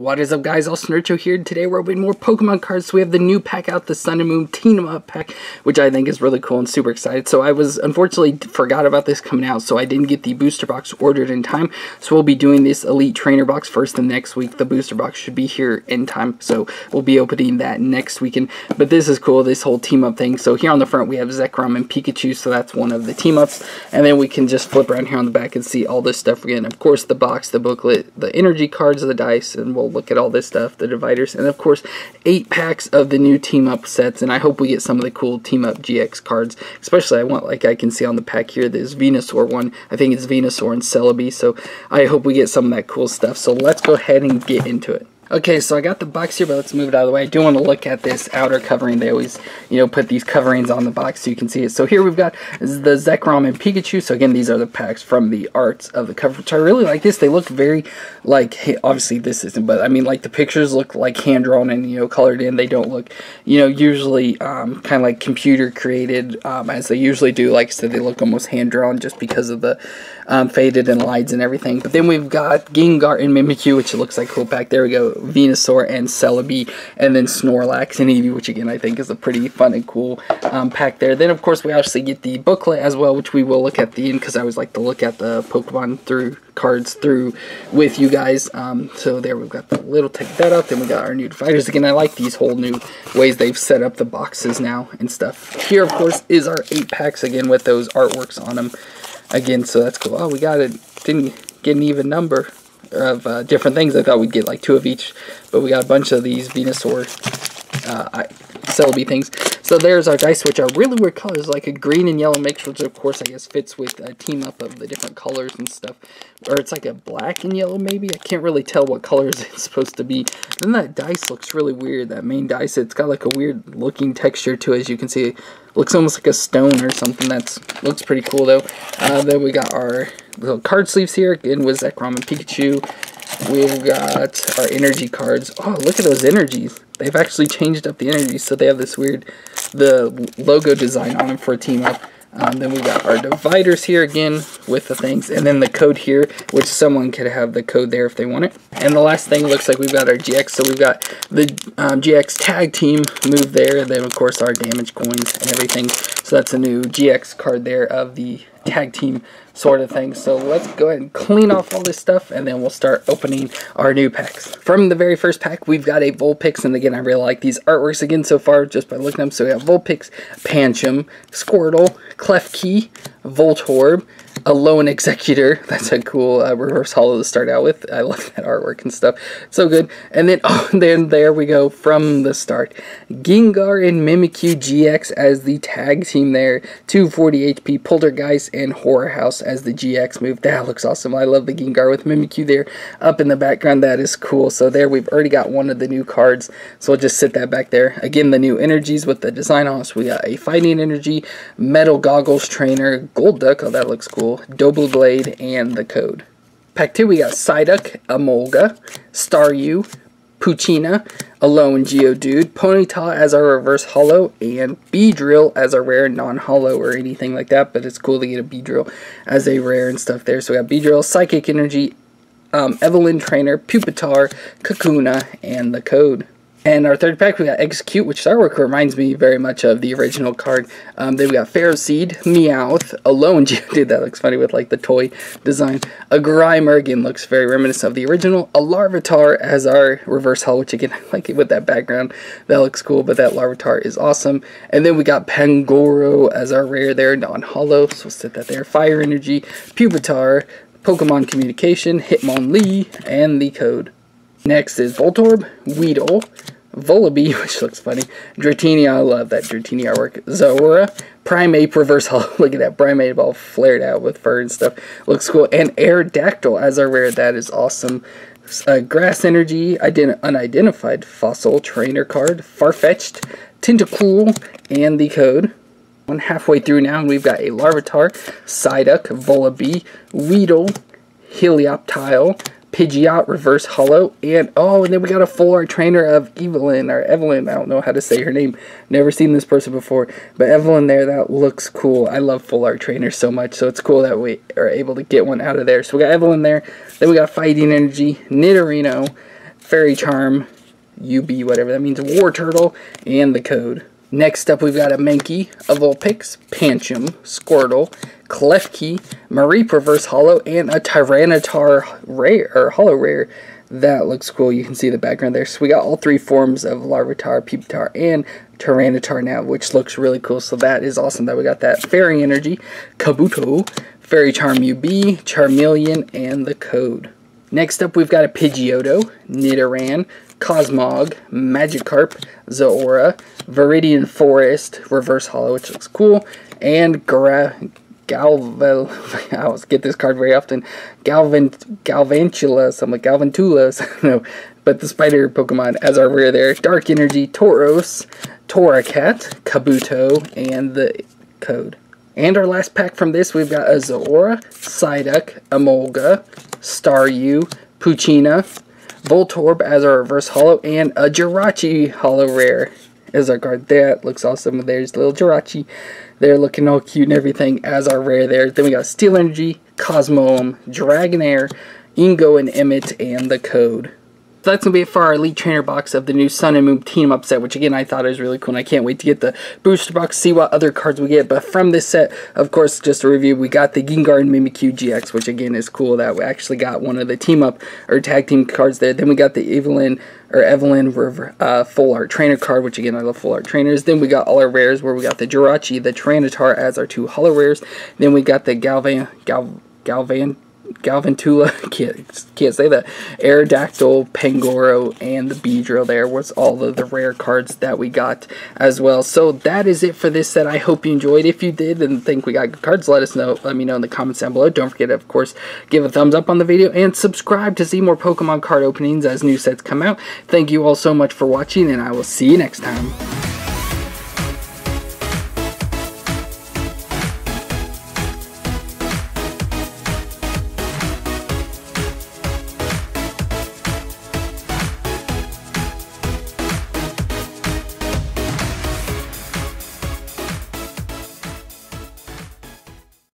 What is up guys, Austin here. Today we're opening more Pokemon cards. So we have the new pack out, the Sun and Moon Team Up pack, which I think is really cool and super excited. So I was unfortunately forgot about this coming out, so I didn't get the booster box ordered in time. So we'll be doing this Elite Trainer box first and next week. The booster box should be here in time, so we'll be opening that next weekend. But this is cool, this whole team up thing. So here on the front we have Zekrom and Pikachu, so that's one of the team ups. And then we can just flip around here on the back and see all this stuff again. Of course the box, the booklet, the energy cards, the dice, and we'll look at all this stuff, the dividers, and of course, eight packs of the new team up sets, and I hope we get some of the cool team up GX cards, especially I want, like I can see on the pack here, this Venusaur one, I think it's Venusaur and Celebi, so I hope we get some of that cool stuff, so let's go ahead and get into it. Okay, so I got the box here, but let's move it out of the way. I do want to look at this outer covering. They always, you know, put these coverings on the box so you can see it. So here we've got the Zekrom and Pikachu. So again, these are the packs from the arts of the cover, which I really like this. They look very, like, hey, obviously this isn't, but I mean, like, the pictures look like hand-drawn and, you know, colored in. They don't look, you know, usually um, kind of like computer created, um, as they usually do. Like I said, they look almost hand-drawn just because of the um, faded and lights and everything. But then we've got Gengar and Mimikyu, which looks like cool pack. There we go. Venusaur and Celebi, and then Snorlax and Eevee, which again I think is a pretty fun and cool um, pack there. Then of course we actually get the booklet as well, which we will look at the end because I always like to look at the Pokemon through cards through with you guys. Um, so there we've got the little take that up. Then we got our new dividers again. I like these whole new ways they've set up the boxes now and stuff. Here of course is our eight packs again with those artworks on them again. So that's cool. Oh, we got it. Didn't get an even number of uh, different things. I thought we'd get like two of each, but we got a bunch of these Venusaur uh, Celebi things. So there's our dice, which are really weird colors, like a green and yellow mix, which of course I guess fits with a team up of the different colors and stuff. Or it's like a black and yellow maybe. I can't really tell what colors it's supposed to be. Then that dice looks really weird. That main dice, it's got like a weird looking texture to it, as you can see. It looks almost like a stone or something. That's looks pretty cool though. Uh, then we got our little card sleeves here, again with Zekrom and Pikachu. We've got our energy cards. Oh, look at those energies. They've actually changed up the energies, so they have this weird, the logo design on them for a team up. Um, then we've got our dividers here again with the things, and then the code here, which someone could have the code there if they want it. And the last thing looks like we've got our GX, so we've got the um, GX tag team move there, and then of course our damage coins and everything. So that's a new GX card there of the tag team sort of thing. So let's go ahead and clean off all this stuff and then we'll start opening our new packs. From the very first pack, we've got a Vulpix, and again, I really like these artworks again so far just by looking at them. So we have Vulpix, Pancham, Squirtle, Klefki, Voltorb, Alolan Exeggutor. That's a cool uh, reverse holo to start out with. I love that artwork and stuff. So good. And then, oh, then there we go from the start. Gengar and Mimikyu GX as the tag team there. 240 HP, Poltergeist and Horror House as the GX move. That looks awesome. I love the Gengar with Mimikyu there up in the background. That is cool. So there we've already got one of the new cards. So we'll just sit that back there. Again, the new energies with the design on us. We got a Fighting Energy, Metal Goggles Trainer, Golduck. Oh, that looks cool. Doublade, and the code. Pack 2, we got Psyduck, Emolga, Staryu, Poochyena, Alolan Geodude, Ponyta as our reverse holo, and Beedrill as a rare non-holo or anything like that, but it's cool to get a Beedrill as a rare and stuff there. So we got Beedrill, Psychic Energy, um, Evelyn Trainer, Pupitar, Kakuna, and the code. And our third pack, we got Exeggcute, which artwork reminds me very much of the original card. Um, then we got Ferroseed, Meowth, Alone Dude, that looks funny with like the toy design. A Grimer, again, looks very reminiscent of the original. A Larvitar as our reverse hull, which again, I like it with that background. That looks cool, but that Larvitar is awesome. And then we got Pangoro as our rare there, non-holo, so we'll set that there. Fire Energy, Pupitar, Pokemon Communication, Hitmonlee, and the code. Next is Voltorb, Weedle, Vullaby, which looks funny, Dratini, I love that Dratini artwork, Zorua, Primeape Reverse Holo, look at that Primeape all flared out with fur and stuff, looks cool, and Aerodactyl as our rare, that is awesome. Uh, Grass Energy, Unidentified Fossil Trainer card, Farfetch'd, Tentacool, and the code. One halfway through now, and we've got a Larvitar, Psyduck, Vullaby, Weedle, Helioptile, Pidgeot Reverse Holo, and oh, and then we got a full art trainer of Evelyn, or Evelyn, I don't know how to say her name, never seen this person before, but Evelyn there, that looks cool, I love full art trainers so much, so it's cool that we are able to get one out of there, so we got Evelyn there, then we got Fighting Energy, Nidorino, Fairy Charm, UB, whatever that means, Wartortle, and the code. Next up, we've got a Mankey, a Vulpix, Pancham, Squirtle, Klefki, Mareep Reverse Holo, and a Tyranitar Rare, or Holo Rare. That looks cool. You can see the background there. So we got all three forms of Larvitar, Pupitar, and Tyranitar now, which looks really cool. So that is awesome that we got that. Fairy Energy, Kabuto, Fairy Charm UB, Charmeleon, and the code. Next up, we've got a Pidgeotto, Nidoran, Cosmog, Magikarp, Zorua, Viridian Forest, Reverse Holo, which looks cool, and Gra Galvel, I always get this card very often, Galvan, Galvantula, Some like Galvantula, no, but the spider Pokemon as our rare there, Dark Energy, Tauros, Torracat, Kabuto, and the code. And our last pack from this, we've got a Zorua, Psyduck, Emolga, Staryu, Poochyena, Voltorb as our reverse holo, and a Jirachi holo rare as our card. That looks awesome. There's little Jirachi there looking all cute and everything as our rare there. Then we got Steel Energy, Cosmoem, Dragonair, Ingo and Emmet, and the code. So that's going to be it for our Elite Trainer box of the new Sun and Moon Team Up set, which again I thought was really cool, and I can't wait to get the booster box, see what other cards we get. But from this set, of course, just a review, we got the Gengar and Mimikyu GX, which again is cool that we actually got one of the Team Up or Tag Team cards there. Then we got the Evelyn or Evelyn uh, Full Art Trainer card, which again I love Full Art Trainers. Then we got all our rares, where we got the Jirachi, the Tyranitar as our two Holo Rares. Then we got the Galvan, Gal, Galvan Galvantula, can't, can't say that, Aerodactyl, Pangoro, and the Beedrill there was all of the rare cards that we got as well. So that is it for this set. I hope you enjoyed. If you did and think we got good cards, let us know. Let me know in the comments down below. Don't forget, of course, give a thumbs up on the video and subscribe to see more Pokemon card openings as new sets come out. Thank you all so much for watching, and I will see you next time.